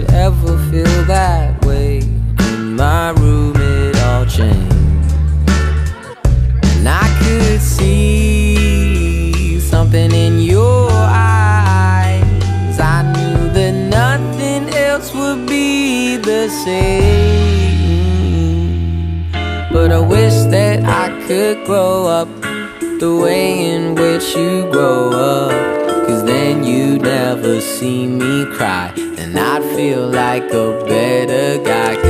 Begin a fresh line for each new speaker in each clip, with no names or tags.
could ever feel that way. In my room, it all changed. And I could see something in your eyes. I knew that nothing else would be the same. But I wish that I could grow up the way in which you grow up. Never see me cry. And I'd feel like a better guy.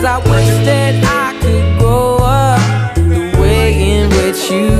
Cause I wish that I could grow up the way in which you